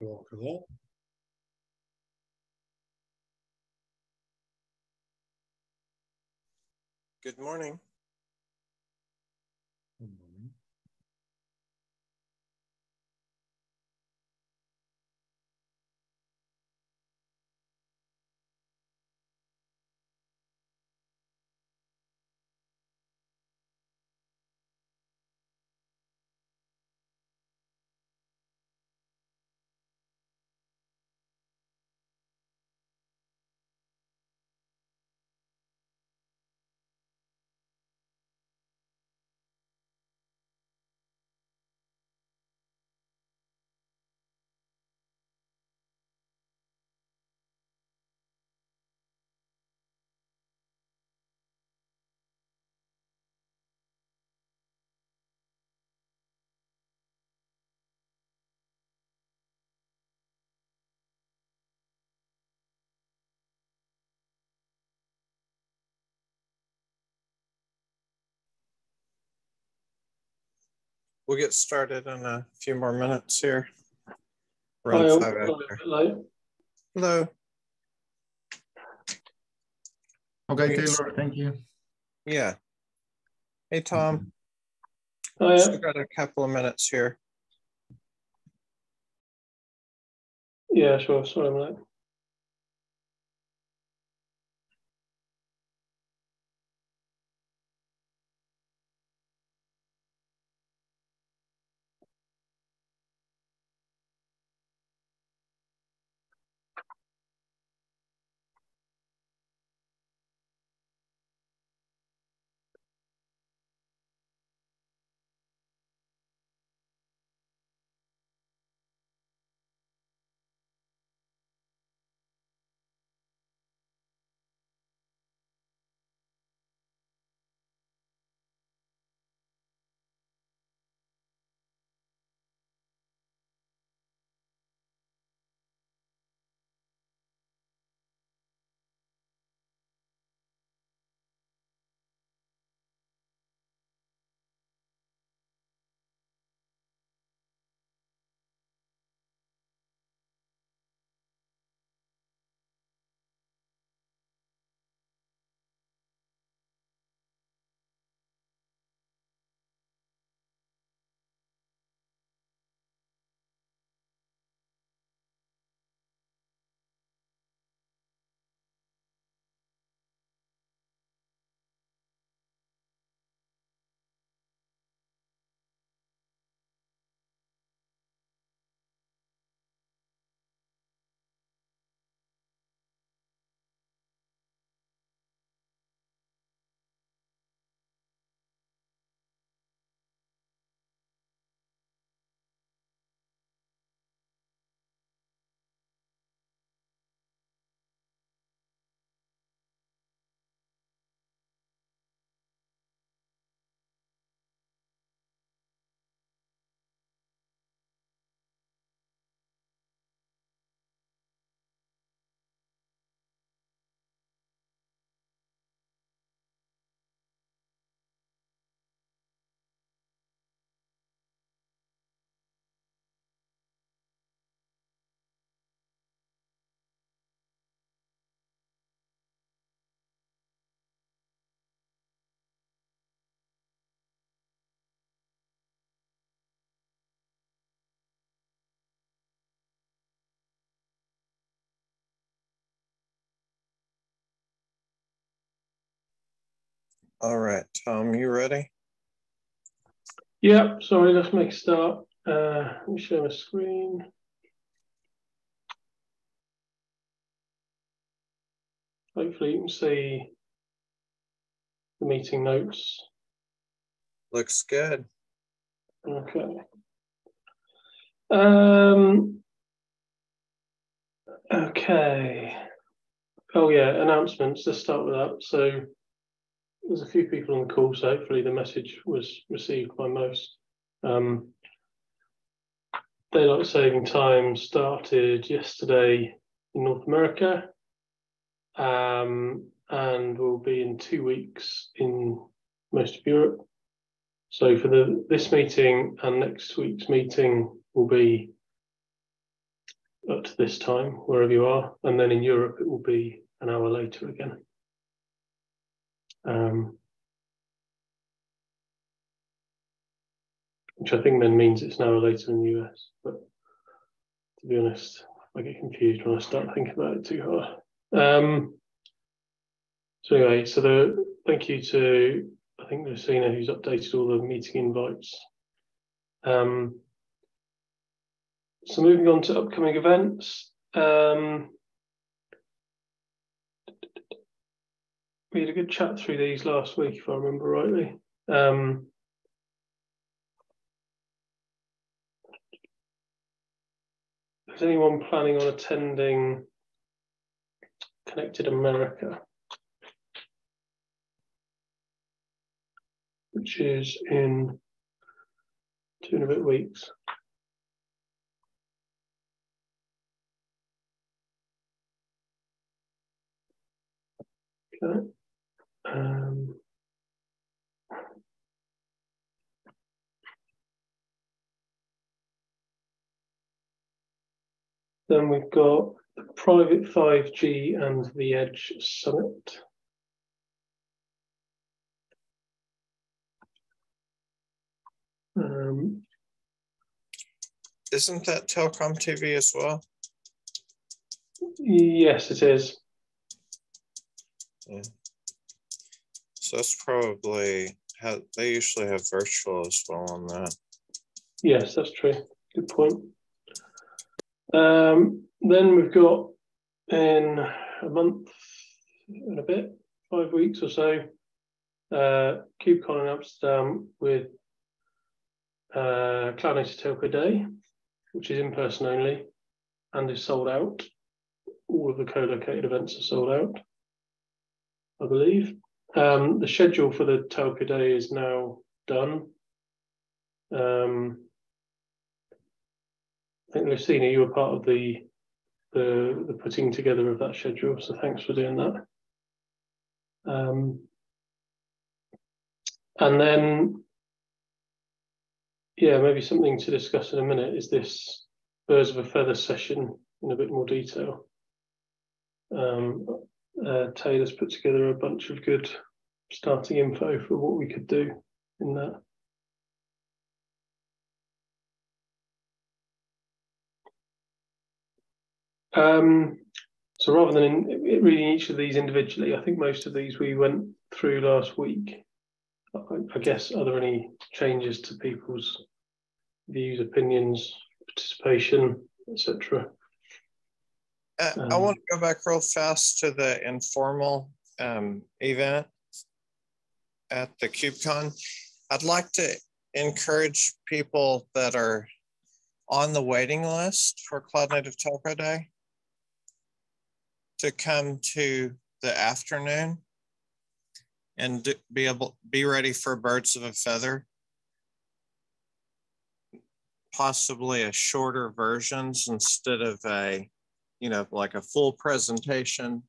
Roll. Good morning. We'll get started in a few more minutes here. Hi, Around all. five Sorry, a after. bit late. Hello. Okay, Thanks. Taylor, thank you. Yeah. Hey, Tom. Hiya. Still got a couple of minutes here. Yeah, sure. Sorry, I'm All right, Tom, you ready? Yeah, sorry, let's make a start. Uh, let me share my screen. Hopefully you can see the meeting notes. Looks good. Okay. Um, okay. Oh yeah, announcements. Let's start with that. So there's a few people on the call, so hopefully the message was received by most. Um, Daylight saving time started yesterday in North America um, and will be in two weeks in most of Europe. So for the this meeting and next week's meeting will be to this time, wherever you are, and then in Europe it will be an hour later again. Um, which I think then means it's an hour later in the US, but to be honest, I get confused when I start thinking about it too hard. Um, so anyway, so the thank you to I think Lucina who's updated all the meeting invites. Um, so moving on to upcoming events. Um, we had a good chat through these last week, if I remember rightly. Um, is anyone planning on attending Connected America? Which is in two and a bit weeks. Okay. Um, then we've got the private 5G and the Edge Summit. Um, Isn't that TelecomTV as well? yes, it is. So that's probably how they usually have virtual as well on that. Yes, that's true. Good point. Um, then we've got in a month and a bit, five weeks or so, uh, KubeCon in Amsterdam with uh, Cloud Native Telco Day, which is in person only and is sold out. All of the co-located events are sold out, I believe. Um, the schedule for the Telco Day is now done. Um, I think Lucina, you were part of the, the the putting together of that schedule, so thanks for doing that. Um, and then, yeah, maybe something to discuss in a minute is this birds of a feather session in a bit more detail. Um, uh, Taylor's put together a bunch of good starting info for what we could do in that. Um, so rather than in, reading each of these individually, I think most of these we went through last week. I, I guess are there any changes to people's views, opinions, participation, etc.? Uh, I Um, want to go back real fast to the informal um, event at the KubeCon. I'd like to encourage people that are on the waiting list for Cloud Native Telco Day to come to the afternoon and be able be ready for birds of a feather possibly a shorter versions instead of a you know like a full presentation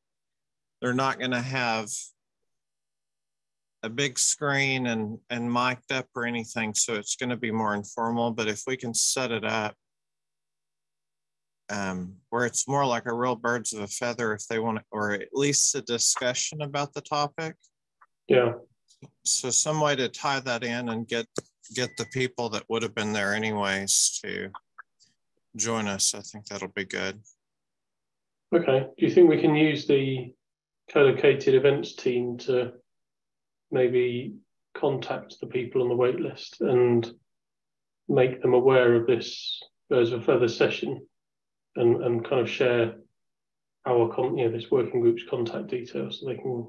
they're not going to have a big screen and and mic'd up or anything so it's going to be more informal but if we can set it up um, where it's more like a real birds of a feather if they want to, or at least a discussion about the topic. Yeah, so some way to tie that in and get get the people that would have been there anyways to join us i think that'll be good. Okay. Do you think we can use the co-located events team to maybe contact the people on the wait list and make them aware of this as a further session and, and kind of share our con you know this working group's contact details so they can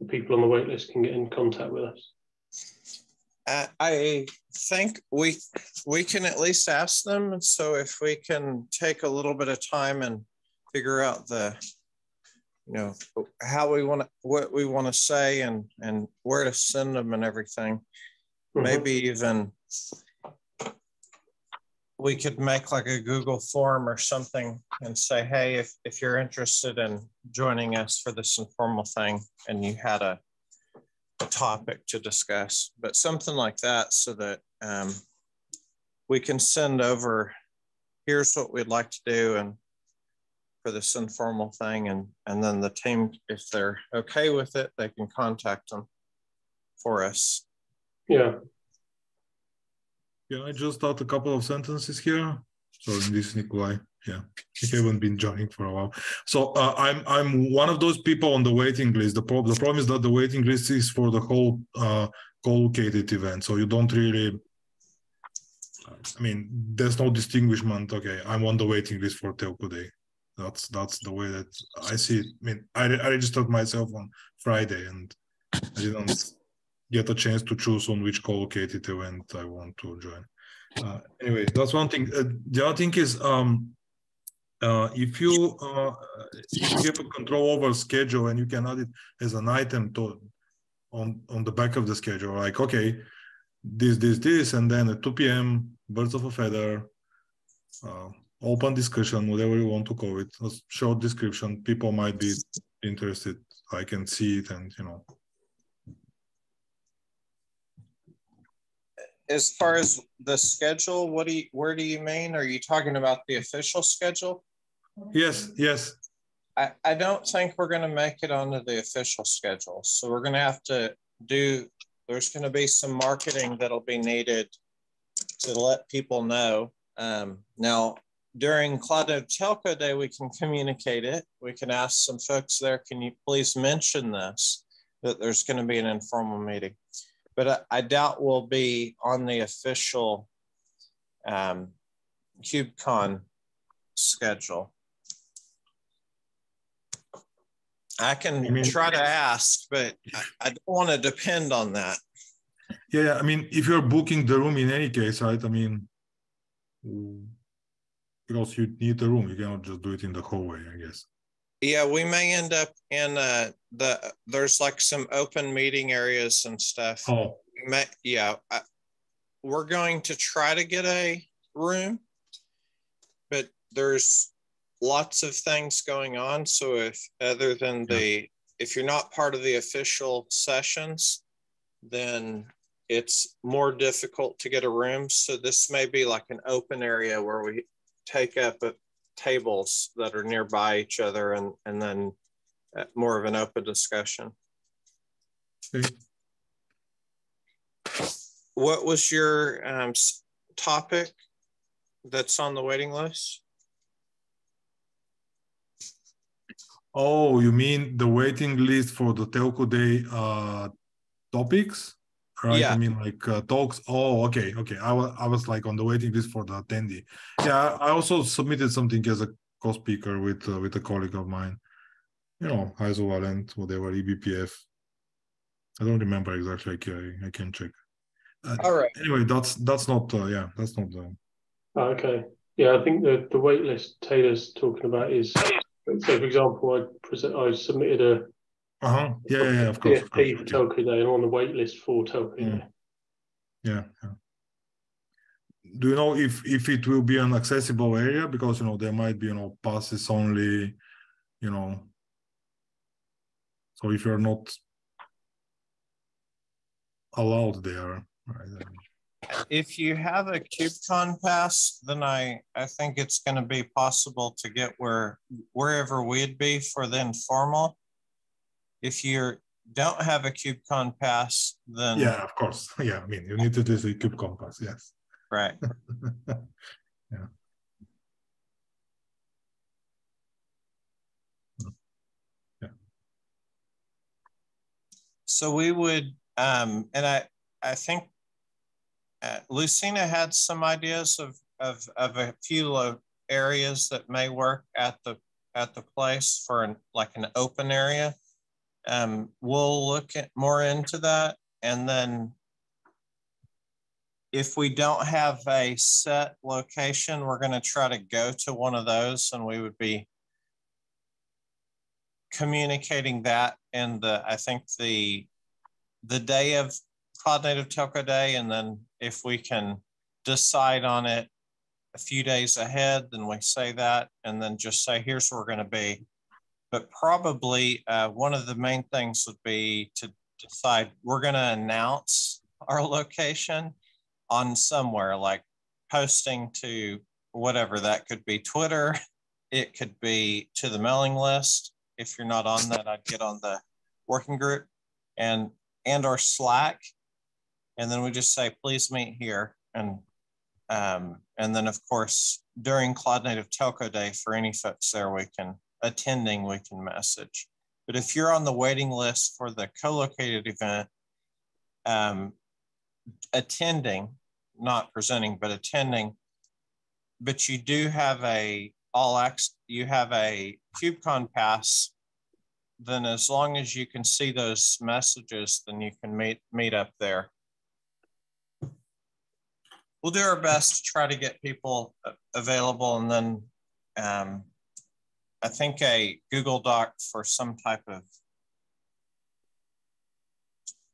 the people on the wait list can get in contact with us. Uh, I think we we can at least ask them. So if we can take a little bit of time and figure out the, you know, how we want to what we want to say and and where to send them and everything, Mhm. maybe even we could make like a Google form or something and say, hey, if if you're interested in joining us for this informal thing and you had a a topic to discuss, but something like that so that um, we can send over, here's what we'd like to do. And for this informal thing and and then the team if they're okay with it they can contact them for us Yeah, Yeah, I just start a couple of sentences here. So this is Nikolai. Yeah, he haven't been joining for a while. So uh, I'm I'm one of those people on the waiting list. The problem the problem is that the waiting list is for the whole uh, co-located event. So you don't really. I mean, there's no distinguishment. Okay, I'm on the waiting list for Telco Day. That's that's the way that I see it. I mean, I, I registered myself on Friday and I didn't get a chance to choose on which co-located event I want to join. Uh, anyway, that's one thing. Uh, the other thing is, um, uh, if you uh, if you have a control over schedule and you can add it as an item to on on the back of the schedule, like okay, this this this, and then at 2 p.m. birds of a feather, uh, open discussion, whatever you want to call it, a short description. People might be interested. I can see it, and you know. as far as the schedule what do you where do you mean are you talking about the official schedule Yes, yes. i, I don't think we're going to make it onto the official schedule so we're going to have to do there's going to be some marketing that'll be needed to let people know um, now during Cloud Telco Day, we can communicate it. We can ask some folks there, can you please mention this, that there's going to be an informal meeting but I, I doubt we'll be on the official um, KubeCon schedule. I can I mean- try to ask, but I, I don't want to depend on that. Yeah. I mean, if you're booking the room in any case, right? I mean, because you need the room, you cannot just do it in the hallway, I guess. Yeah, we may end up in uh, the there's like some open meeting areas and stuff. Oh, may, yeah, I, we're going to try to get a room, but there's lots of things going on. So if other than the if you're not part of the official sessions, then it's more difficult to get a room. So this may be like an open area where we take up uh, tables that are nearby each other and and then uh, more of an open discussion. okay. What was your um, topic that's on the waiting list? Oh, you mean the waiting list for the telco day uh topics? Right. Yeah. I mean like uh, talks. Oh, okay, okay. I was I was like on the waiting list for the attendee. Yeah, I also submitted something as a co-speaker with uh, with a colleague of mine. You know, Isovalent, whatever, E eBPF. I don't remember exactly. I can, I can check. Uh, All right. anyway, that's that's not uh, yeah, that's not the Oh, okay. Yeah, I think the, the wait list Taylor's talking about is, so for example, I present, I submitted a uh-huh. Yeah, yeah, yeah, of course. Of course. CFP for Telco Day and on the wait list for Telco. Day. Yeah, yeah. Do you know if if it will be an accessible area? Because you know there might be you know passes only, you know. So if you're not allowed there, right? If you have a KubeCon pass, then I, I think it's going to be possible to get where wherever we'd be for the informal. If you don't have a KubeCon pass, then Yeah, of course. Yeah, I mean you need to do the cube pass, Yes. right. Yeah. yeah. So we would, um, and I, I think uh, Lucina had some ideas of, of, of a few areas that may work at the, at the place for an, like an open area. Um, we'll look at more into that and then if we don't have a set location, we're going to try to go to one of those and we would be communicating that in the, I think the, the day of Cloud Native Telco Day. And then if we can decide on it a few days ahead, then we say that and then just say, here's where we're going to be. But probably uh, one of the main things would be to decide we're going to announce our location on somewhere like posting to whatever that could be Twitter it could be to the mailing list. If you're not on that, I'd get on the working group and and our Slack. And then we just say, please meet here. And um, and then of course, during Cloud Native Telco Day, for any folks there, we can attending, we can message. But if you're on the waiting list for the co-located event, um, attending, not presenting, but attending, but you do have a all access, you have a KubeCon pass, then as long as you can see those messages, then you can meet meet up there. We'll do our best to try to get people available, and then um, I think a Google Doc for some type of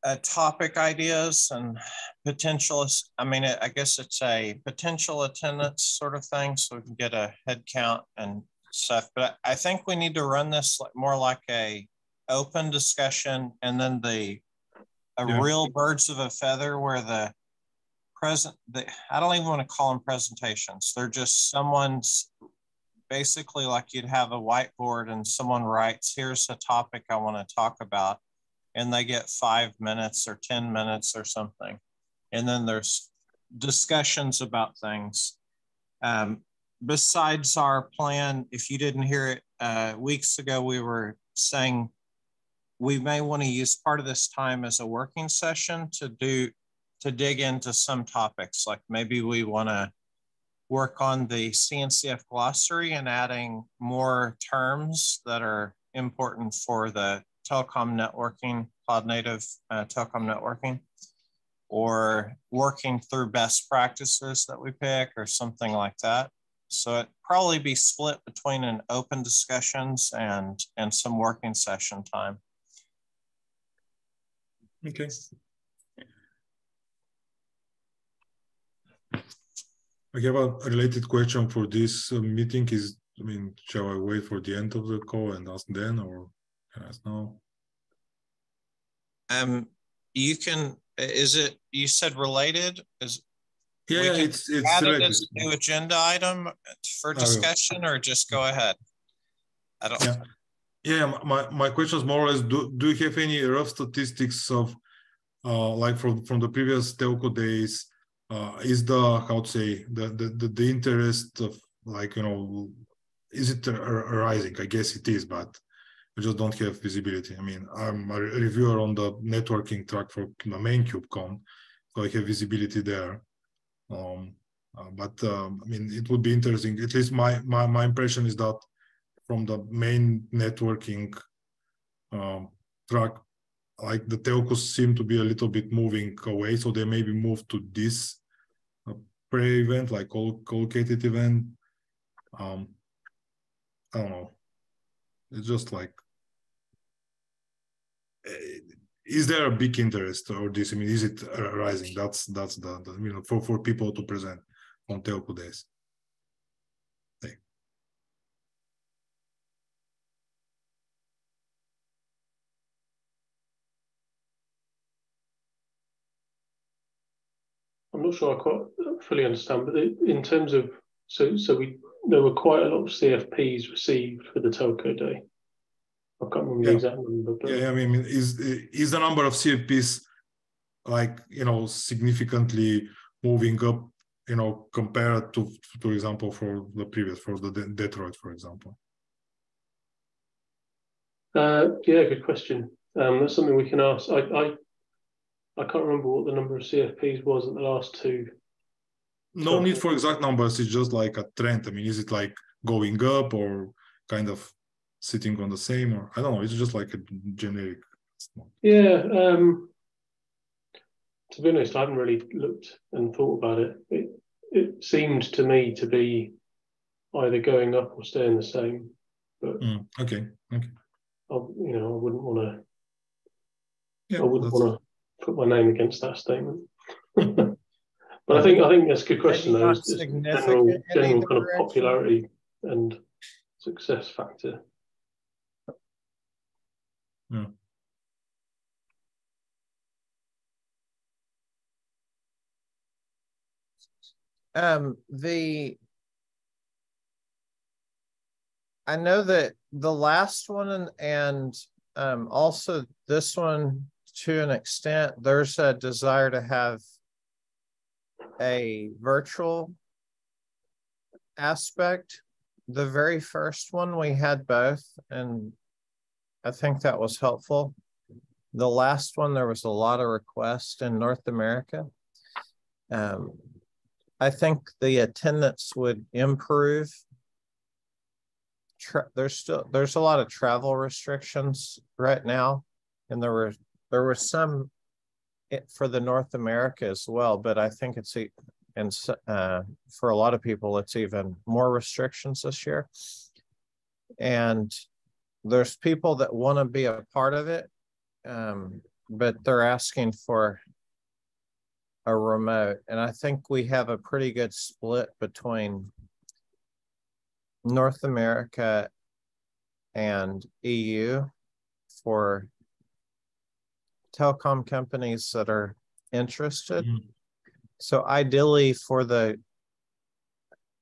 uh, topic ideas and potential. I mean, I guess it's a potential attendance sort of thing, so we can get a head count and stuff. But I think we need to run this more like a open discussion, and then the a yeah. real birds of a feather where the present. The, I don't even want to call them presentations. They're just someone's basically like you'd have a whiteboard and someone writes, here's a topic I want to talk about. And they get five minutes or 10 minutes or something. And then there's discussions about things. Um, besides our plan, if you didn't hear it uh, weeks ago, we were saying we may want to use part of this time as a working session to do to dig into some topics. Like maybe we want to work on the CNCF glossary and adding more terms that are important for the telecom networking, cloud native uh, telecom networking, or working through best practices that we pick or something like that. So it probably be split between an open discussions and, and some working session time. Okay. I have a related question for this uh, meeting. Is I mean, shall I wait for the end of the call and ask then, or can I ask now? Um, you can. Is it? You said related. Is yeah, yeah it's it's add related. it as a new agenda item for discussion, or just go ahead. I don't. Yeah. Yeah, my, my question is more or less: Do do you have any rough statistics of, uh, like from from the previous telco days, uh, is the how to say the, the the interest of like you know is it rising? I guess it is, but we just don't have visibility. I mean, I'm a reviewer on the networking track for the main KubeCon, so I have visibility there. Um, uh, but um, I mean, it would be interesting. At least my my my impression is that from the main networking um, track, like the telcos seem to be a little bit moving away, so they maybe move to this uh, pre-event, like co-located event. Um, I don't know. It's just like, eh, is there a big interest or this? I mean, is it rising? That's that's the, the you know for for people to present on telco days. Not sure I quite fully understand, but in terms of so so we there were quite a lot of CFPs received for the telco day. I can't remember yeah. the exact number. But... Yeah, I mean, is is the number of CFPs like you know significantly moving up? You know, compared to, for example, for the previous for the De Detroit, for example. Uh, yeah, good question. Um, that's something we can ask. I, I I can't remember what the number of CFPs was at the last two. No need for exact numbers. It's just like a trend. I mean, is it like going up or kind of sitting on the same, or I don't know. It's just like a generic. Yeah. Um, to be honest, I haven't really looked and thought about it. It it seemed to me to be either going up or staying the same. But mm, okay, okay. I, you know, I wouldn't want to. Yeah, I wouldn't want to put my name against that statement. but I think I think that's a good question though. Is, is general, general kind of popularity and success factor. Yeah. Um, the I know that the last one and, and um, also this one to an extent, there's a desire to have a virtual aspect. The very first one we had both, and I think that was helpful. The last one, there was a lot of requests in North America. Um, I think the attendance would improve. Tra- there's still there's a lot of travel restrictions right now, and there were there were some for the North America as well, but I think it's and uh, for a lot of people, it's even more restrictions this year. And there's people that want to be a part of it, um, but they're asking for a remote. And I think we have a pretty good split between North America and EU for telecom companies that are interested. Mm-hmm. So ideally for the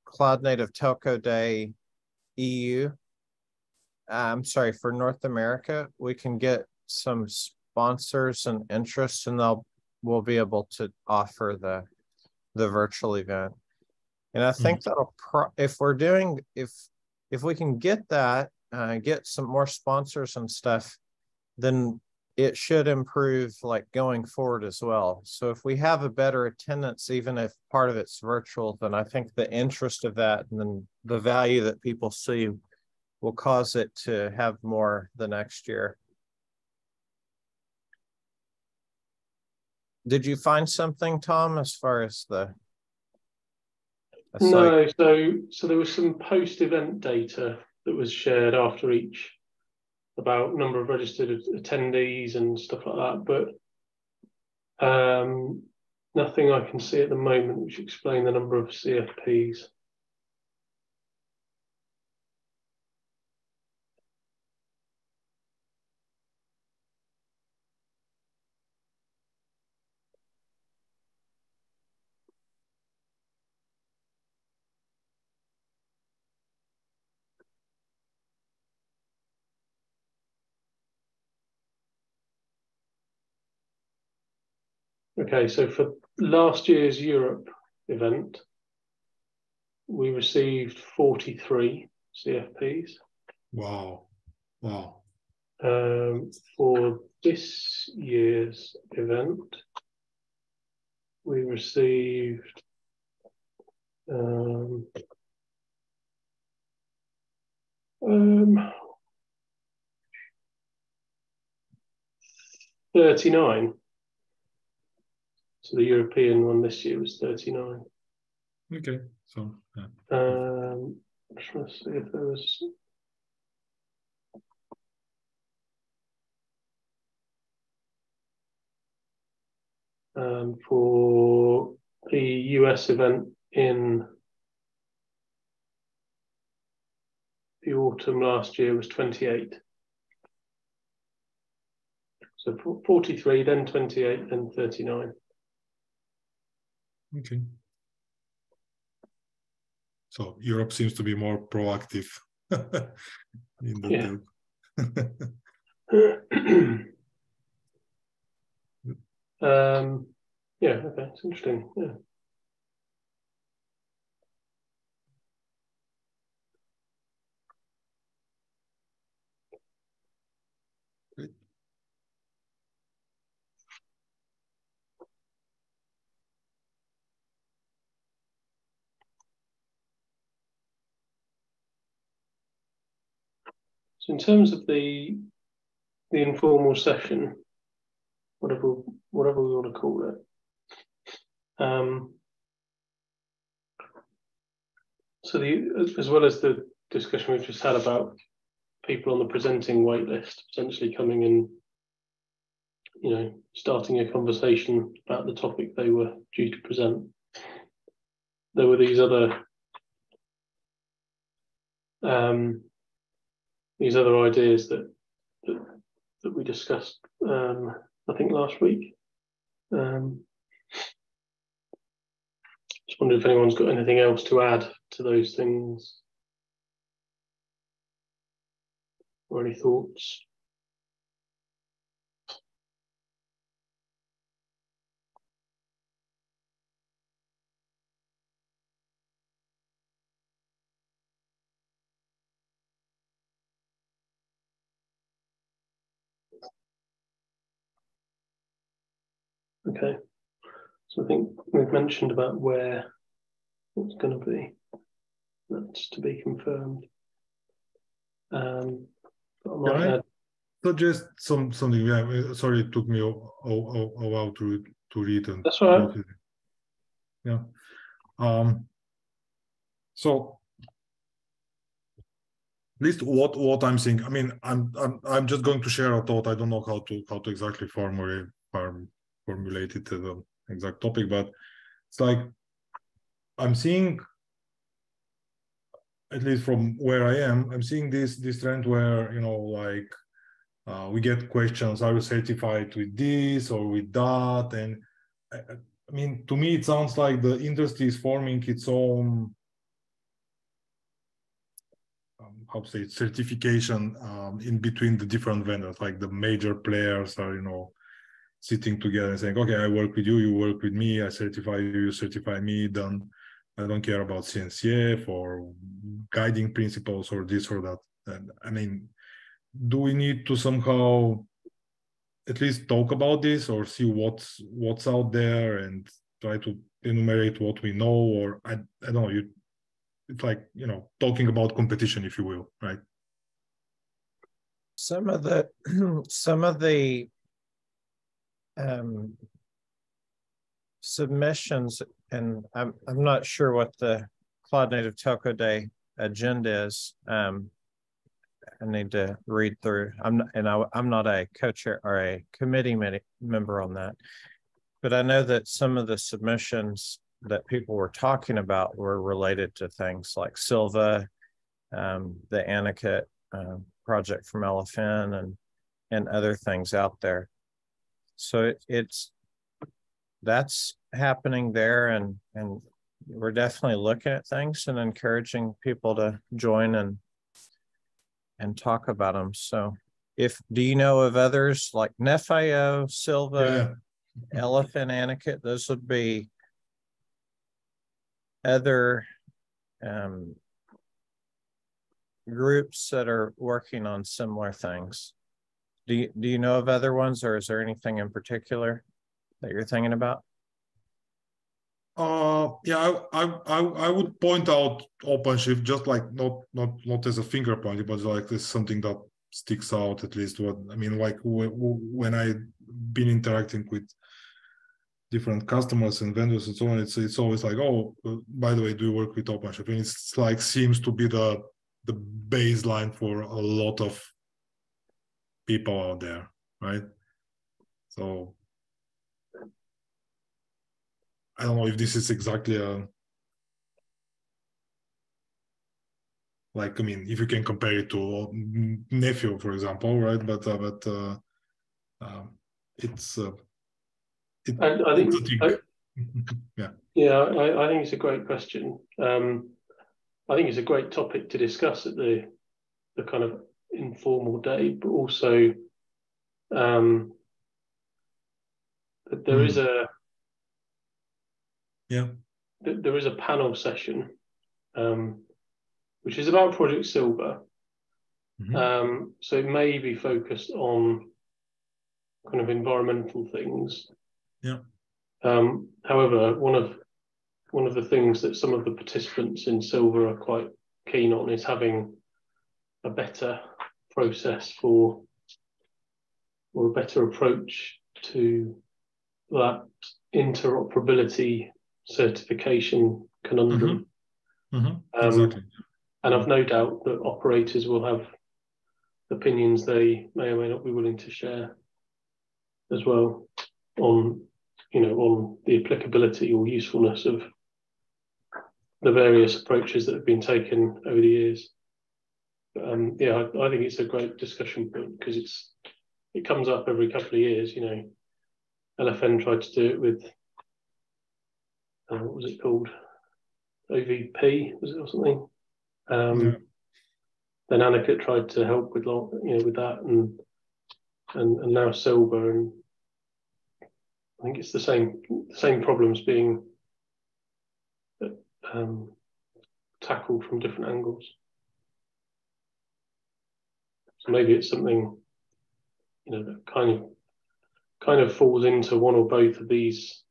Cloud Native Telco Day EU, I'm sorry, for North America, we can get some sponsors and interest and they'll we'll be able to offer the the virtual event. And I think mm-hmm. that'll pro- if we're doing if if we can get that, uh, get some more sponsors and stuff, then it should improve like going forward as well. So if we have a better attendance, even if part of it's virtual, then I think the interest of that and then the value that people see will cause it to have more the next year. Did you find something, Tom, as far as the? No, so so there was some post-event data that was shared after each about number of registered attendees and stuff like that, but um, nothing I can see at the moment which explain the number of CFPs. Okay, so for last year's Europe event, we received 43 CFPs. Wow. Wow. Um, for this year's event, we received um, um, 39. So the European one this year was 39. Okay, so yeah. Um, trying to see if there was. Um, for the US event in the autumn last year was 28. So 43, then 28, then 39. Okay. So Europe seems to be more proactive in the yeah. um, yeah, okay, it's interesting. Yeah. So in terms of the the informal session, whatever whatever we want to call it, um, so the as well as the discussion we've just had about people on the presenting waitlist potentially coming and you know starting a conversation about the topic they were due to present, there were these other um, these other ideas that that, that we discussed, um, I think last week. Um, just wondering if anyone's got anything else to add to those things. or any thoughts? Okay. So I think we've mentioned about where it's going to be. That's to be confirmed. Um, Can I suggest some something? Yeah, sorry, it took me a, a, a while to to read and that's all right. Yeah. Um. So at least what what I'm seeing. I mean, I'm I'm I'm just going to share a thought. I don't know how to how to exactly formulate form, formulate to the exact topic, but it's like I'm seeing at least from where I am, I'm seeing this this trend where you know like uh, we get questions: Are you certified with this or with that? And I, I mean, to me, it sounds like the industry is forming its own um, how to say certification um, in between the different vendors. Like the major players are you know sitting together and saying, "Okay, I work with you, you work with me, I certify you, you certify me." Then I don't care about CNCF or guiding principles or this or that. And I mean, do we need to somehow at least talk about this or see what's what's out there and try to enumerate what we know or I, I don't know you it's like you know talking about competition if you will right some of the some of the um, submissions and I'm I'm not sure what the Cloud Native Telco Day agenda is. Um, I need to read through. I'm not, and I, I'm not a co-chair or a committee member on that, but I know that some of the submissions that people were talking about were related to things like Sylva, um, the Anuket uh, project from LFN, and and other things out there. So it, it's that's happening there and and we're definitely looking at things and encouraging people to join and and talk about them so if do you know of others like Nephio, Sylva, yeah. LFN Anuket? Those would be other um, groups that are working on similar things. Do you, do you know of other ones or is there anything in particular that you're thinking about? Uh, yeah, I, I I would point out OpenShift just like not not not as a finger point, but like this something that sticks out at least. What I mean, like when I've been interacting with different customers and vendors and so on, it's it's always like, oh, by the way, do you work with OpenShift? And it's like seems to be the the baseline for a lot of people out there, right? So I don't know if this is exactly a like I mean if you can compare it to Nephio for example right? But uh, but uh, um, it's uh, it, and I think I, yeah. Yeah I, I, think it's a great question. Um, I think it's a great topic to discuss at the the kind of informal day but also um, there mm. is a yeah. There is a panel session, um, which is about Project Sylva. Mm-hmm. Um, so it may be focused on kind of environmental things. Yeah. Um, however, one of one of the things that some of the participants in Sylva are quite keen on is having a better process for or a better approach to that interoperability certification conundrum. Mm-hmm. Mm-hmm. Um, exactly. And I've no doubt that operators will have opinions they may or may not be willing to share as well on, you know, on the applicability or usefulness of the various approaches that have been taken over the years. Um, yeah, I, I, think it's a great discussion point because it's it comes up every couple of years. You know, LFN tried to do it with uh, what was it called? OVP was it or something? Um, yeah. then Anuket tried to help with you know with that, and and and now Sylva and I think it's the same the same problems being um, tackled from different angles. So maybe it's something you know that kind of kind of falls into one or both of these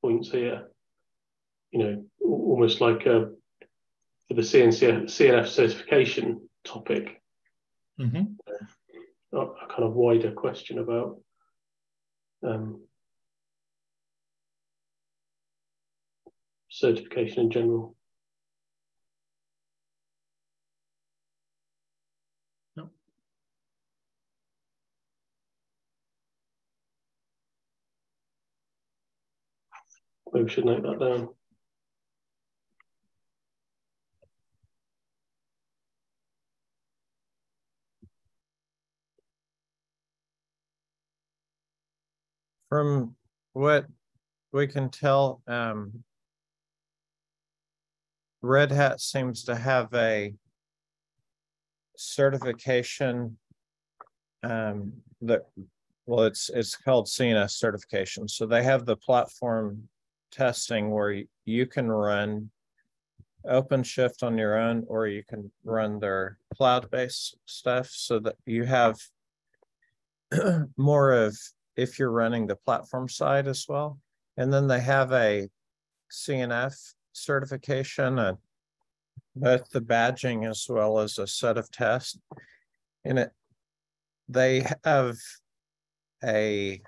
points here. You know, almost like a, for the CNCF, CNF certification topic, Mm-hmm. a, a kind of wider question about um, certification in general. Maybe we should note that down. From what we can tell, um, Red Hat seems to have a certification um, that, well, it's it's called CNS certification. So they have the platform testing where you can run OpenShift on your own, or you can run their cloud-based stuff so that you have more of if you're running the platform side as well. And then they have a CNF certification and both the badging as well as a set of tests. And it they have a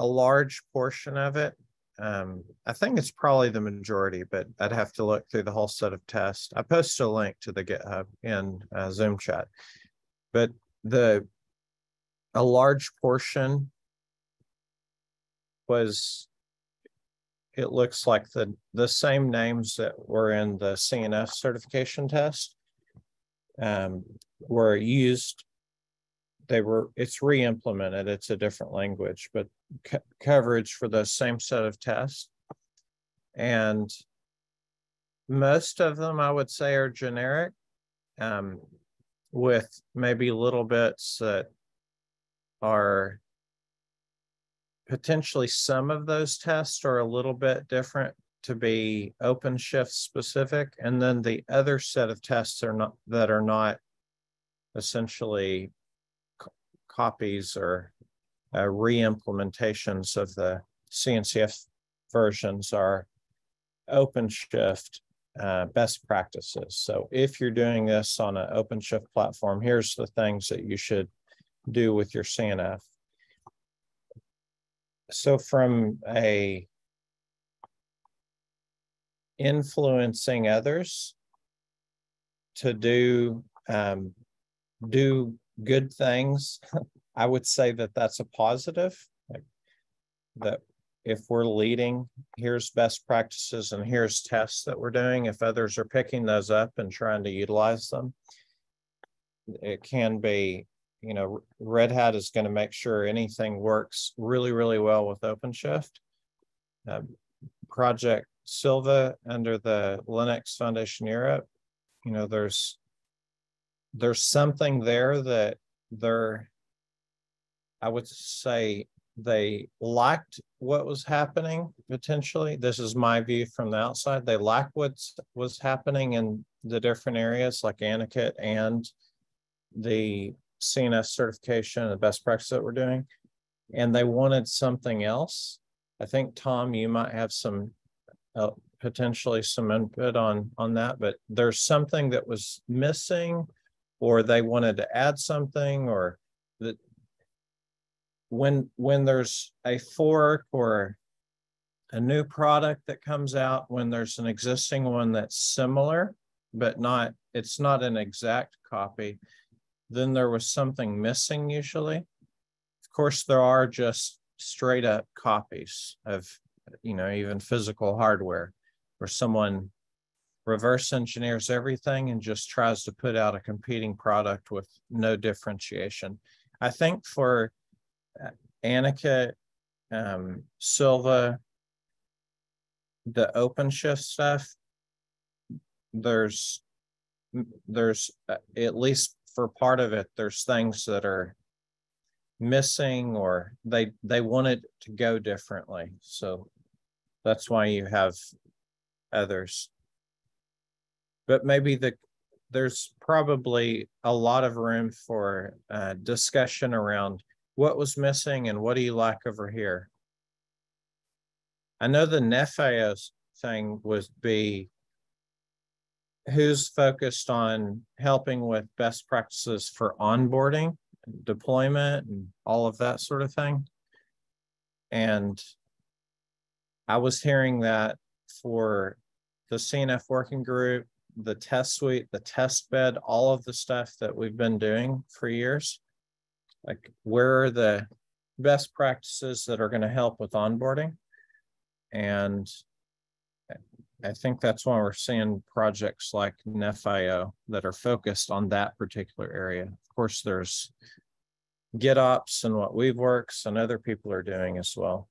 a large portion of it. Um, I think it's probably the majority, but I'd have to look through the whole set of tests. I posted a link to the GitHub in uh, Zoom chat, but the a large portion was it looks like the the same names that were in the CNF certification test um, were used they were it's re-implemented it's a different language but co- coverage for the same set of tests. And most of them i would say are generic um, with maybe little bits that are potentially some of those tests are a little bit different to be OpenShift specific. And then the other set of tests are not that are not essentially copies or uh, re-implementations of the CNCF versions are OpenShift uh, best practices. So if you're doing this on an OpenShift platform, here's the things that you should do with your CNF. So from a influencing others to do um, do good things, I would say that that's a positive. Like that if we're leading, here's best practices and here's tests that we're doing. If others are picking those up and trying to utilize them, it can be, you know, Red Hat is going to make sure anything works really, really well with OpenShift. Uh, Project Sylva under the Linux Foundation Europe, you know, there's there's something there that they're i would say they liked what was happening potentially. This is my view from the outside. They liked what was happening in the different areas like Anuket and the cns certification and the best practice that we're doing. And they wanted something else. I think tom you might have some uh, potentially some input on on that but there's something that was missing or they wanted to add something or when when there's a fork or a new product that comes out when there's an existing one that's similar but not it's not an exact copy then there was something missing usually of course there are just straight up copies of you know even physical hardware where someone reverse engineers everything and just tries to put out a competing product with no differentiation. I think for Anuket, um, Sylva, the OpenShift stuff, there's there's uh, at least for part of it, there's things that are missing or they they want it to go differently. So that's why you have others. But maybe the there's probably a lot of room for uh, discussion around what was missing and what do you like over here. I know the Nephio thing would be who's focused on helping with best practices for onboarding, deployment, and all of that sort of thing. And I was hearing that for the CNF working group, the test suite, the test bed, all of the stuff that we've been doing for years. Like, where are the best practices that are going to help with onboarding? And I think that's why we're seeing projects like Nephio that are focused on that particular area. Of course, there's GitOps and what Weaveworks and other people are doing as well.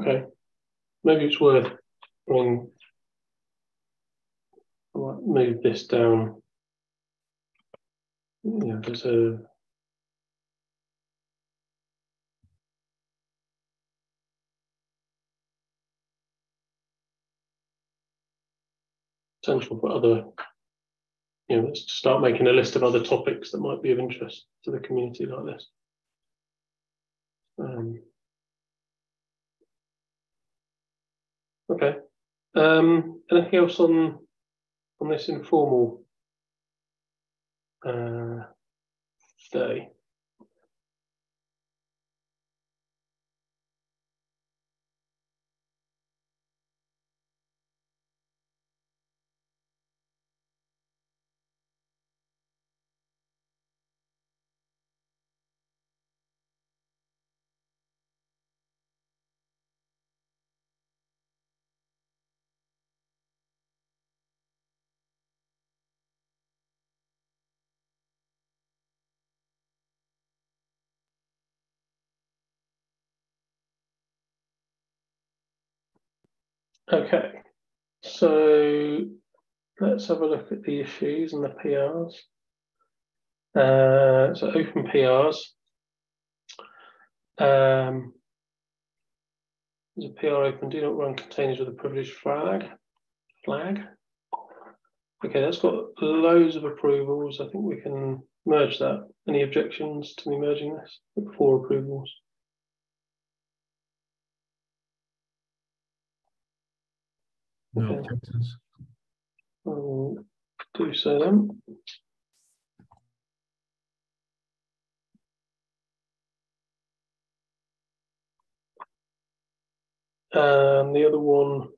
Okay, maybe it's worth, might move this down. Yeah, there's a potential for other, you know, let's start making a list of other topics that might be of interest to the community like this. Um, Okay. Um, anything else on on this informal uh, day? Okay, so let's have a look at the issues and the PRs. Uh, so open PRs. Um, there's a PR open, do not run containers with a privileged flag. Flag. Okay, that's got loads of approvals. I think we can merge that. Any objections to me merging this? Four approvals. No Okay. objections. I'll um, do so then. And the other one.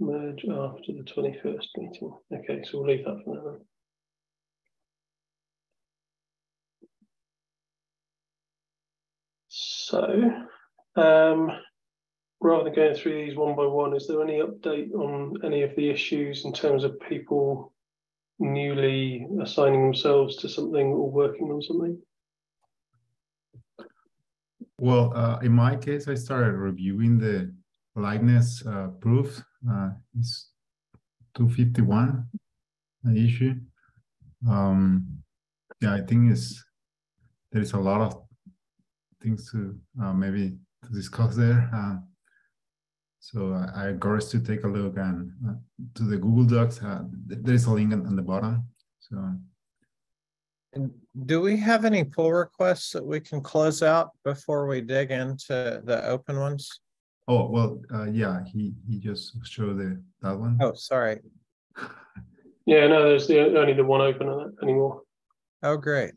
Merge after the twenty-first meeting. Okay, so we'll leave that for now. So, um, rather than going through these one by one, is there any update on any of the issues in terms of people newly assigning themselves to something or working on something? Well, uh, in my case, I started reviewing the liveness uh, probes. Uh, it's 251 an issue. Um, yeah, I think it's there is a lot of things to uh, maybe to discuss there. Uh, so I, I encourage to take a look and uh, to the Google Docs. Uh, th- there is a link on, on the bottom. So do we have any pull requests that we can close out before we dig into the open ones? Oh, well, uh, yeah, he, he just showed the, that one. Oh, sorry. Yeah, no, there's the only the one open on it anymore. Oh, great.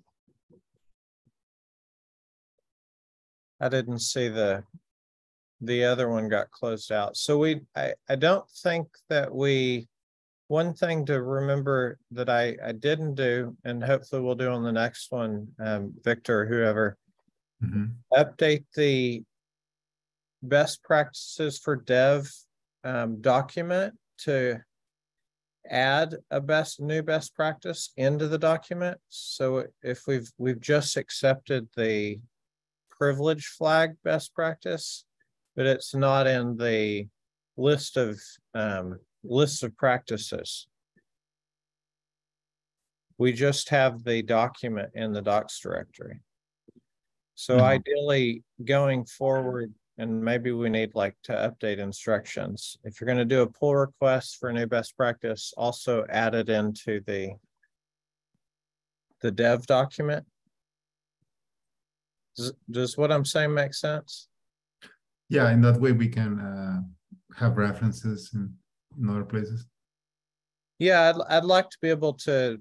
I didn't see the, the other one got closed out. So we, I, I don't think that we, one thing to remember that I, I didn't do, and hopefully we'll do on the next one, um, Victor, whoever, Mhm. update the best practices for dev um, document to add a best new best practice into the document. So if we've we've just accepted the privilege flag best practice, but it's not in the list of um, list of practices. We just have the document in the docs directory. So Mhm. ideally, going forward, and maybe we need like to update instructions. If you're gonna do a pull request for a new best practice, also add it into the the dev document. Does, does what I'm saying make sense? Yeah, in that way we can uh, have references in, in other places. Yeah, I'd, I'd like to be able to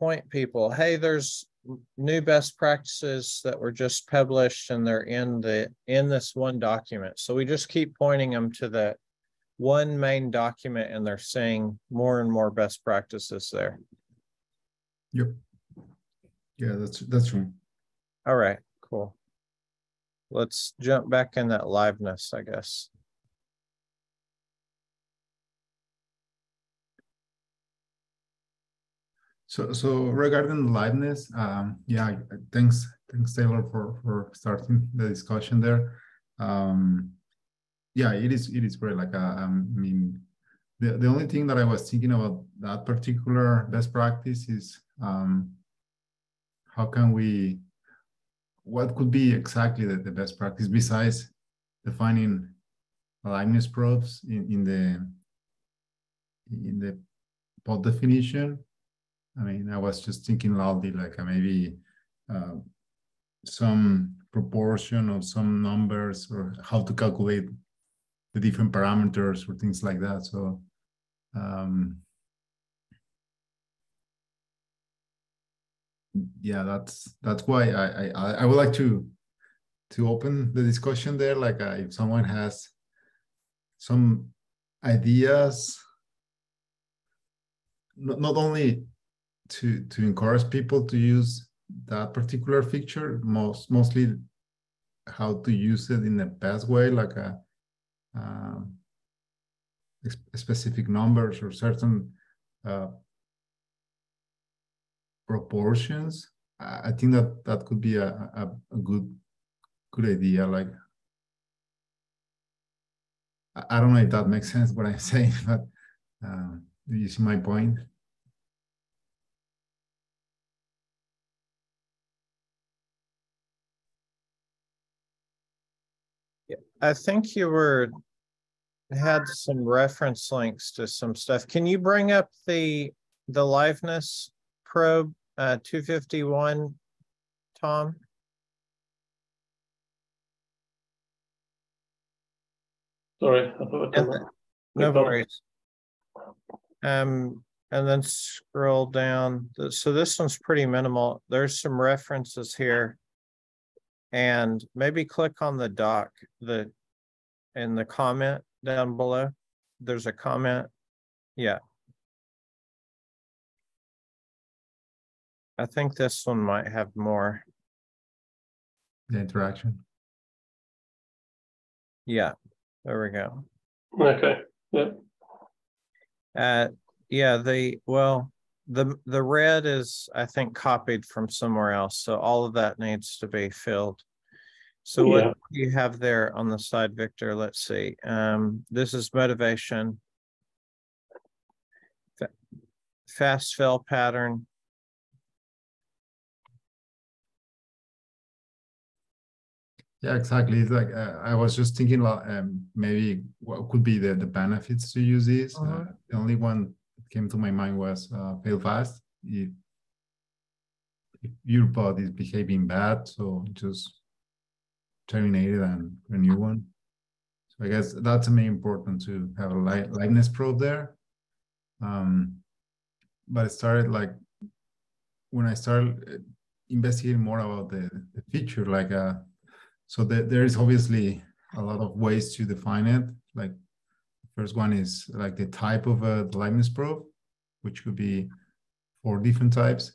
point people, hey, there's new best practices that were just published and they're in the, in this one document. So we just keep pointing them to the one main document and they're seeing more and more best practices there. Yep. Yeah, that's that's true. All right, cool. Let's jump back in that liveness, I guess. So so regarding liveness, um, yeah, thanks thanks Taylor for for starting the discussion there. Um, yeah, it is it is great. Like uh, um, I mean, the the only thing that I was thinking about that particular best practice is um, how can we, what could be exactly the, the best practice besides defining aliveness probes in in the in the pod definition I mean, I was just thinking loudly, like uh, maybe uh, some proportion of some numbers or how to calculate the different parameters or things like that. So, um, yeah, that's that's why I I I would like to to open the discussion there. Like, uh, if someone has some ideas, not not only to to encourage people to use that particular feature most mostly how to use it in the best way like a, uh, specific numbers or certain uh, proportions. I think that that could be a, a, a good good idea like i don't know if that makes sense what i'm saying but uh, you see my point I think you were had some reference links to some stuff. Can you bring up the the liveness probe uh 251 Tom? Sorry, I thought And. No worries. Um, and then scroll down. So this one's pretty minimal. There's some references here. And maybe click on the doc, the, in the comment down below. There's a comment. Yeah. I think this one might have more. the interaction Yeah, there we go. Okay, yeah, Uh, yeah, the, well, the, the red is, I think, copied from somewhere else, so all of that needs to be filled. So Yeah. what do you have there on the side, Victor? Let's see, um, this is motivation. Fast fill pattern, Yeah, exactly. It's like uh, I was just thinking about um, maybe what could be the, the benefits to use this. Uh, Mhm. the only one that came to my mind was uh, fail fast. If, if your body is behaving bad, so just terminate it and a new one. So I guess that's main important to have a li liveness probe there. Um, but it started like when I started uh, investigating more about the, the feature, like uh, so the, there is obviously a lot of ways to define it. Like first one is like the type of a liveness probe, which could be four different types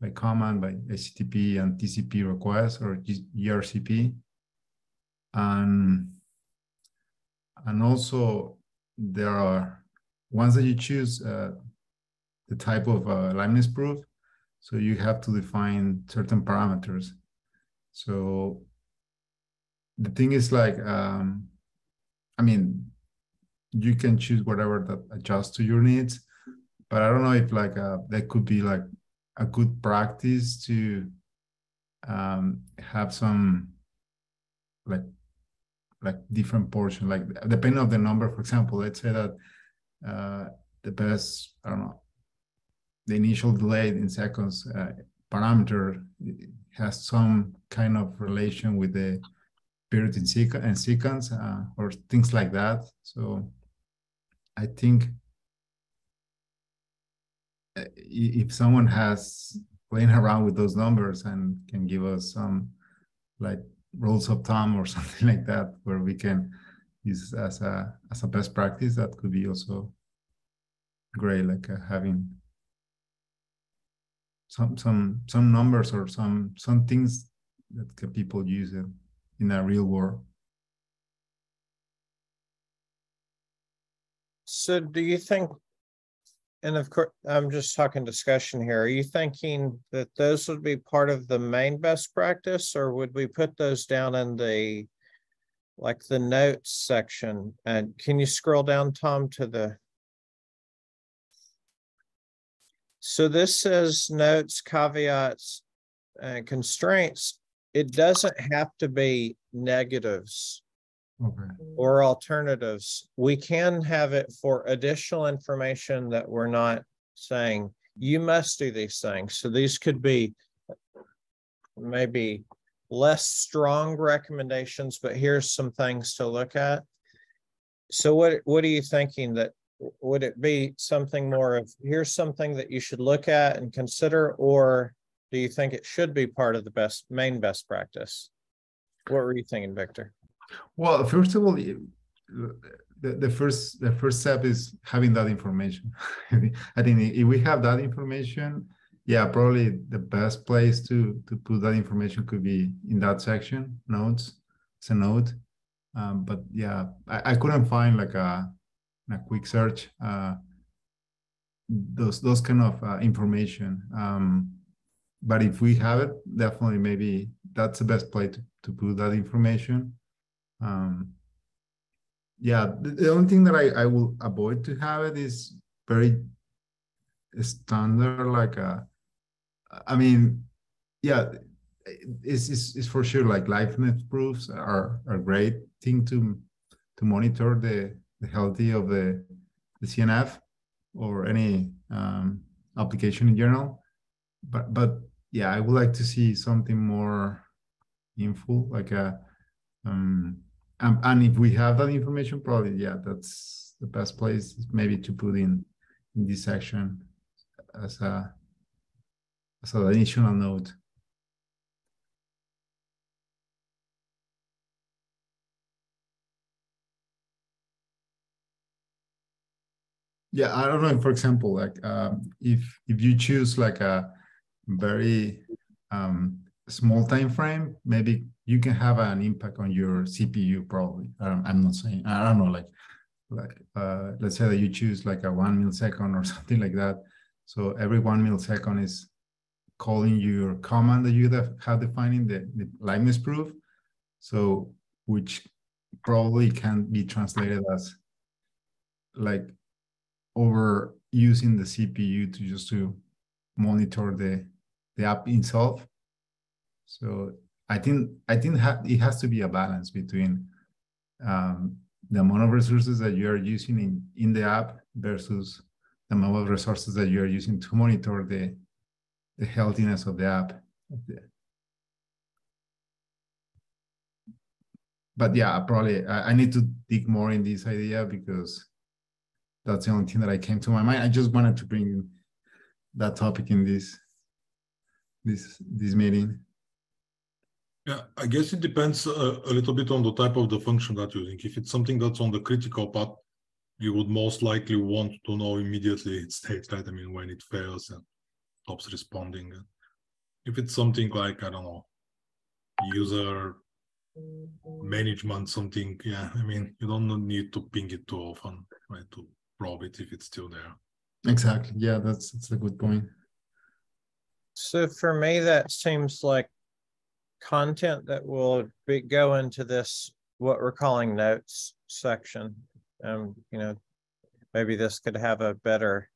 by command, by HTTP and TCP requests or gRPC. And, and also there are once that you choose uh, the type of uh, liveness probe, so you have to define certain parameters. So the thing is like, um, I mean, you can choose whatever that adjusts to your needs, but I don't know if like uh, that could be like a good practice to um, have some like like different portion, like depending on the number. For example, let's say that uh, the best I don't know the initial delay in seconds uh, parameter has some kind of relation with the period in sequ and sequence uh, or things like that. So I think uh, if someone has playing around with those numbers and can give us some like rules of thumb or something like that where we can use as a as a best practice that could be also great like uh, having some some some numbers or some some things that people use it in a real world. So do you think, and of course, I'm just talking discussion here. Are you thinking that those would be part of the main best practice or would we put those down in the like the notes section? And can you scroll down, Tom, to the So this says notes, caveats, and constraints. It doesn't have to be negatives Okay. or alternatives. We can have it for additional information that we're not saying, you must do these things. So these could be maybe less strong recommendations, but here's some things to look at. So what, what are you thinking that would it be something more of here's something that you should look at and consider or do you think it should be part of the best main best practice what were you thinking victor well first of all the, the first the first step is having that information i think if we have that information yeah probably the best place to to put that information could be in that section notes it's a note um, but yeah I, I couldn't find like a a quick search uh, those those kind of uh, information. Um, but if we have it, definitely maybe that's the best place to, to put that information. Um, yeah, the, the, only thing that I, I will avoid to have it is very standard, like a, uh, I mean, yeah, it's, it's, it's for sure like liveness probes are, a great thing to to monitor the the healthy of the, the CNF or any um, application in general. But but yeah, I would like to see something more info, like a um, and, and if we have that information, probably yeah, that's the best place maybe to put in in this section as a as an additional note. yeah i don't know for example like um, if if you choose like a very um, small time frame maybe you can have an impact on your cpu probably. I'm not saying i don't know like like uh, let's say that you choose like a one millisecond or something like that. So every one millisecond is calling your command that you have defining the, the liveness probe. So which probably can be translated as like over using the CPU to just to monitor the the app itself. So I think I think ha it has to be a balance between um, the amount of resources that you are using in in the app versus the amount of resources that you are using to monitor the the healthiness of the app. But yeah, probably I, I need to dig more in this idea because that's the only thing that I came to my mind. I just wanted to bring that topic in this this this meeting. Yeah, I guess it depends a, a, little bit on the type of the function that you're using. If it's something that's on the critical path, you would most likely want to know immediately its state, right? I mean, when it fails and stops responding. If it's something like, I don't know, user management, something, yeah, I mean, you don't need to ping it too often, right? To probe it if it's still there. Exactly. Yeah, that's that's a good point. So for me, that seems like content that will be, go into this what we're calling notes section. Um, you know, maybe this could have a better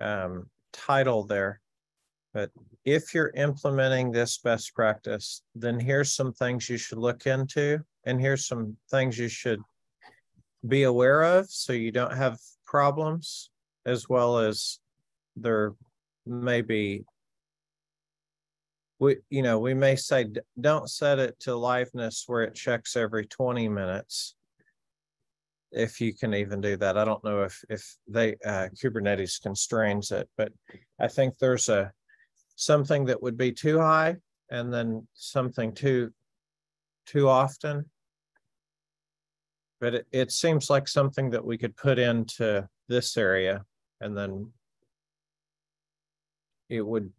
um, title there. But if you're implementing this best practice, then here's some things you should look into, and here's some things you should be aware of so you don't have problems, as well as there may be we you know we may say don't set it to liveness where it checks every 20 minutes. If you can even do that. I don't know if if they uh, kubernetes constrains it but i think there's a something that would be too high and then something too too often. But it, it seems like something that we could put into this area and then it would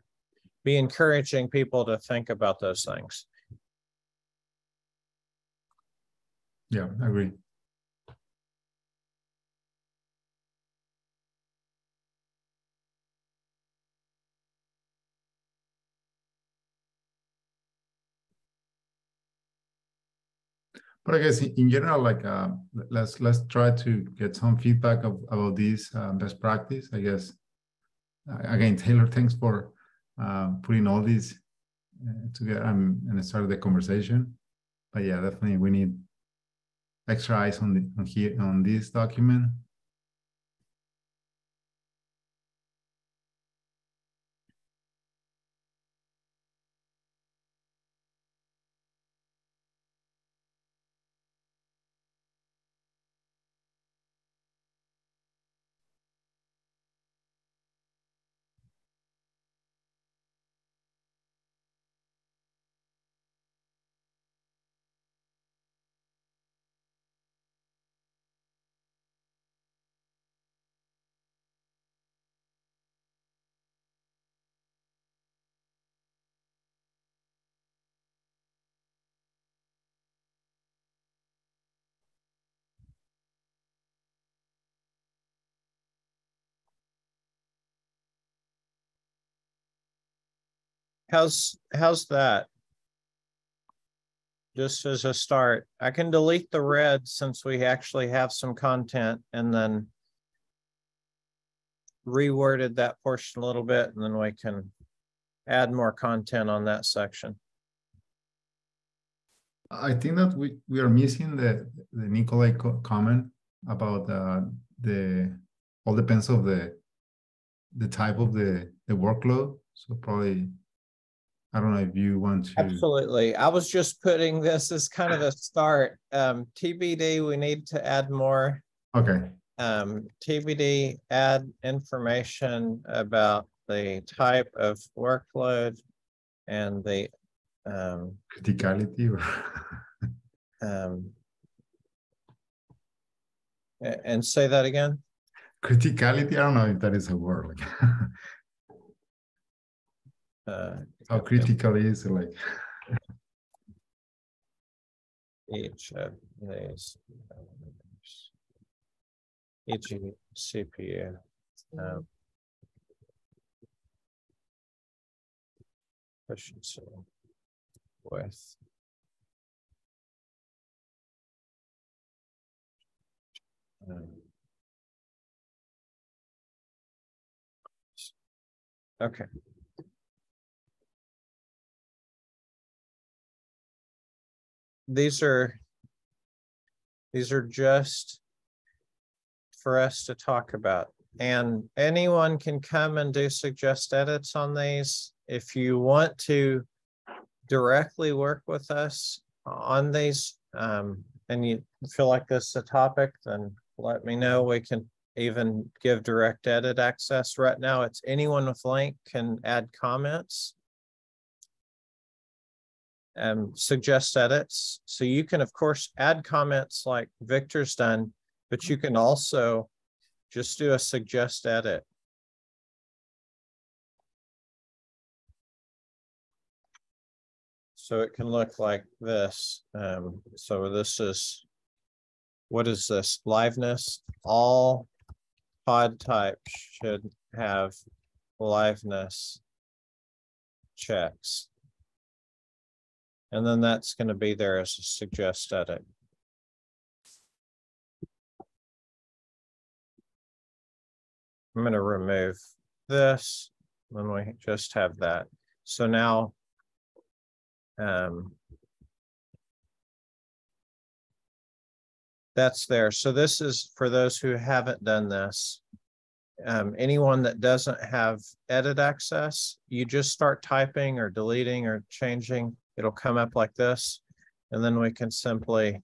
be encouraging people to think about those things. Yeah, I agree. But I guess in general, like uh, let's let's try to get some feedback of, about this uh, best practice. I guess again, Taylor, thanks for uh, putting all these uh, together and, and started the conversation. But yeah, definitely we need extra eyes on the on here on this document. How's how's that? Just as a start, I can delete the red since we actually have some content and then reworded that portion a little bit and then we can add more content on that section. I think that we, we are missing the, the Nikolai co comment about uh, the all depends of the the type of the the workload. So probably I don't know if you want to. Absolutely. I was just putting this as kind of a start. Um, TBD, we need to add more. Okay. Um, TBD, add information about the type of workload and the um, criticality or um, and say that again. Criticality. I don't know if that is a word. Uh, how critical is like each of these each CPU um, with. Um, okay these are these are just for us to talk about. and anyone can come and do suggest edits on these. If you want to directly work with us on these um, and you feel like this is a topic, then let me know. We can even give direct edit access. Right now, it's anyone with link can add comments and suggest edits. So you can, of course, add comments like Victor's done, but you can also just do a suggest edit. So it can look like this. Um, so this is, what is this? Liveness. All pod types should have liveness checks. And then that's going to be there as a suggest edit. I'm going to remove this and we just have that. So now um, that's there. So this is for those who haven't done this. Um, anyone that doesn't have edit access, you just start typing or deleting or changing. It'll come up like this. And then we can simply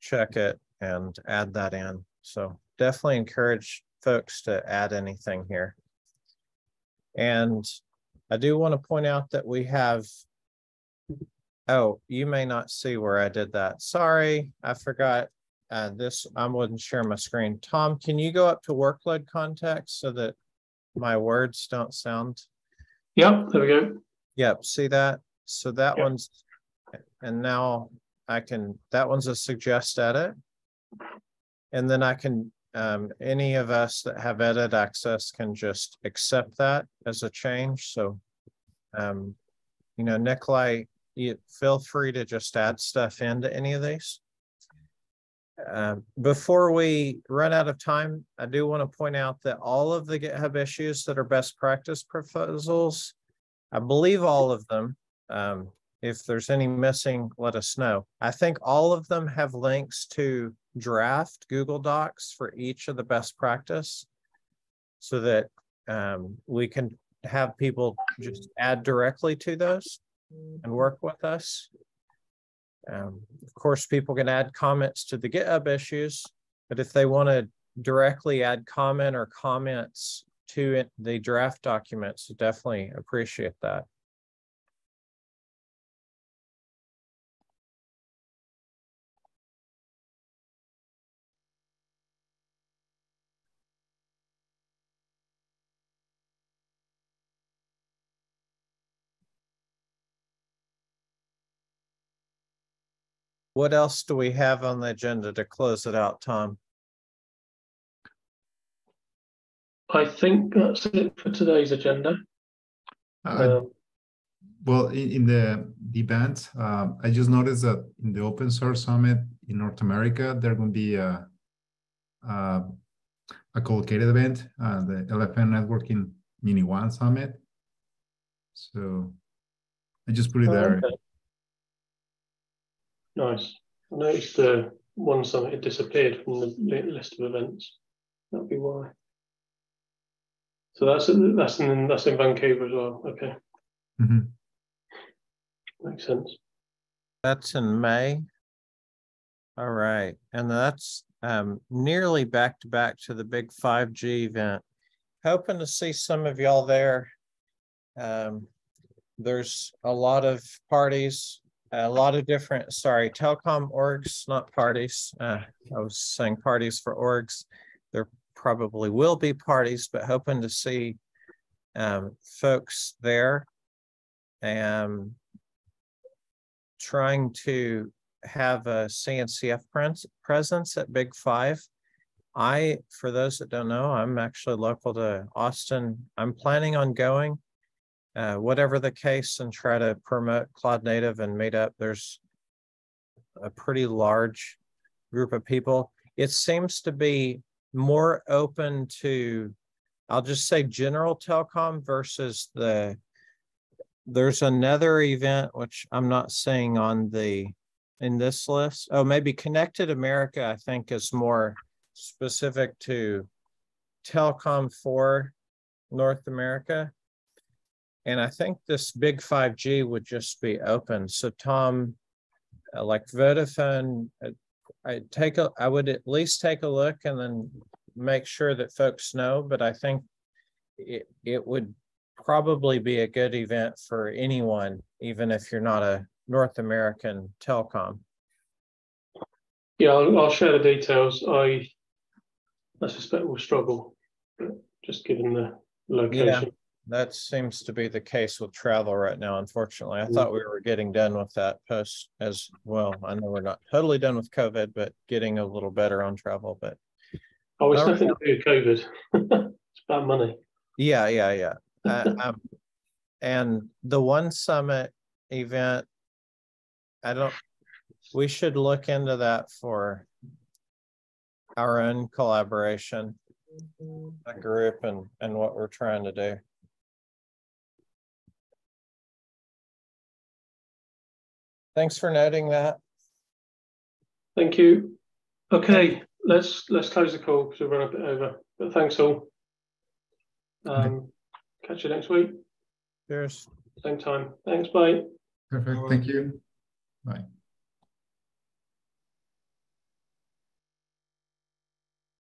check it and add that in. So definitely encourage folks to add anything here. And I do want to point out that we have, oh, you may not see where I did that. Sorry, I forgot uh, this. I wouldn't share my screen. Tom, can you go up to workload context so that my words don't sound? Yep, there we go. Yep, see that? So that yep. one's, and now I can, that one's a suggest edit. And then I can um, any of us that have edit access can just accept that as a change. So, um, you know, Nikolai, you feel free to just add stuff into any of these. Uh, before we run out of time, I do want to point out that all of the GitHub issues that are best practice proposals, I believe all of them, um, if there's any missing, let us know. I think all of them have links to draft Google Docs for each of the best practice so that um, we can have people just add directly to those and work with us. Um, of course, people can add comments to the GitHub issues, but if they want to directly add comment or comments to it, the draft documents, definitely appreciate that. What else do we have on the agenda to close it out, Tom? I think that's it for today's agenda. Uh, um, well, in, in, the, the event, uh, I just noticed that in the Open Source Summit in North America, there will be a, a, a co-located event, uh, the LFN Networking Mini One Summit. So I just put it there. Okay. Nice. I noticed the one summit had disappeared from the list of events. That'd be why. So that's that's in that's in Vancouver as well. Okay. Mm-hmm. Makes sense. That's in May. All right, and that's um, nearly back to back to the big 5G event. Hoping to see some of y'all there. Um, there's a lot of parties a lot of different, sorry, telecom orgs, not parties. Uh, I was saying parties for orgs. There probably will be parties, but hoping to see um, folks there and trying to have a CNCF presence at Big Five. I, for those that don't know, I'm actually local to Austin. I'm planning on going uh, whatever the case and try to promote Cloud Native and meet up. There's a pretty large group of people. It seems to be more open to, I'll just say general telecom versus the, there's another event, which I'm not saying on the, in this list. Oh, maybe Connected America, I think is more specific to telecom for North America. And I think this big 5G would just be open. So Tom, uh, like Vodafone, uh, I take a, I would at least take a look and then make sure that folks know, but I think it, it would probably be a good event for anyone, even if you're not a North American telecom. Yeah, I'll, I'll share the details. I I suspect we'll struggle, just given the location. That seems to be the case with travel right now, unfortunately. I Mm. thought we were getting done with that post as well. I know we're not totally done with COVID, but getting a little better on travel, but Oh, it's All right. nothing to do with COVID. it's about money. yeah, yeah, yeah. Uh, um, and the one summit event, I don't, we should look into that for our own collaboration, a group and, and what we're trying to do. Thanks for noting that. Thank you. Okay, let's let's close the call because we've run a bit over. But thanks all. Um, catch you next week, Cheers. same time. Thanks, bye. Perfect. Thank you. Bye.